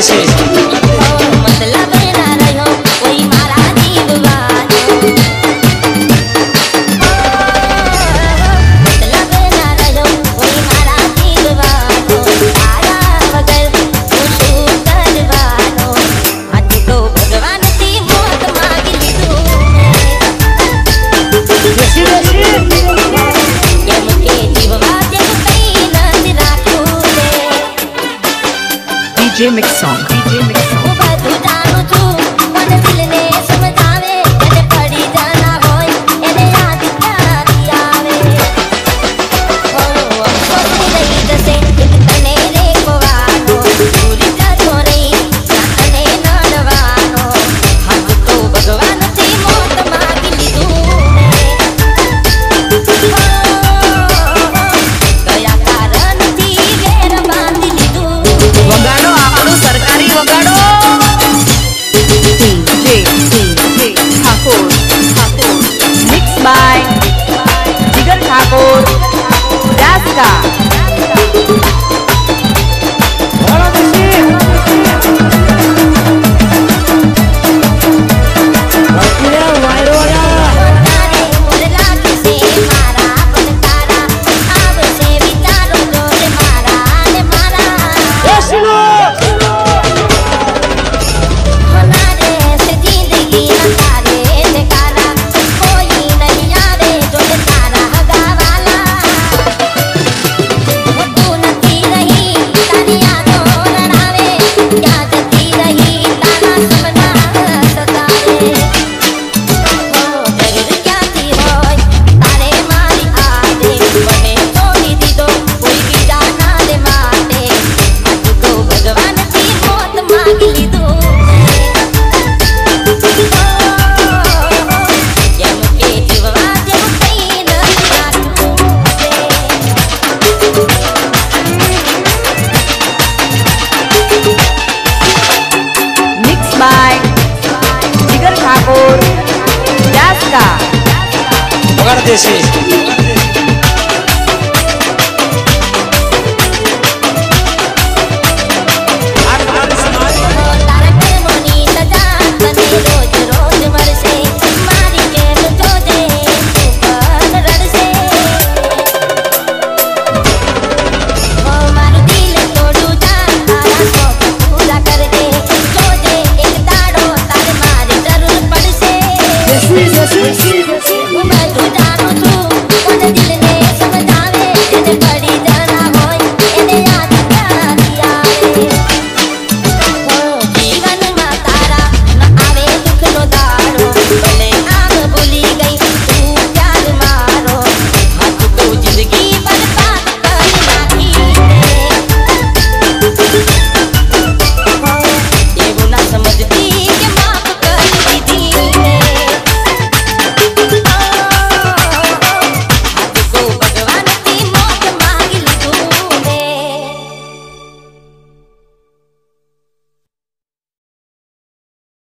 sí, sí. Mix Song. DJ Mix देशे Sweet, desse jeito.